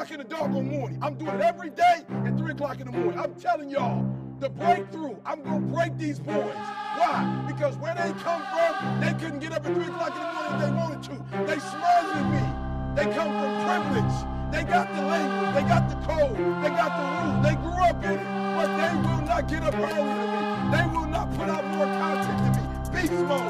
o'clock in the dark doggone morning. I'm doing it every day at 3 o'clock in the morning. I'm telling y'all, the breakthrough, I'm going to break these boys. Why? Because where they come from, they couldn't get up at 3 o'clock in the morning if they wanted to. They smothered me. They come from privilege. They got the language. They got the code. They got the rules. They grew up in it. But they will not get up early to me. They will not put out more content than me. Beast mode.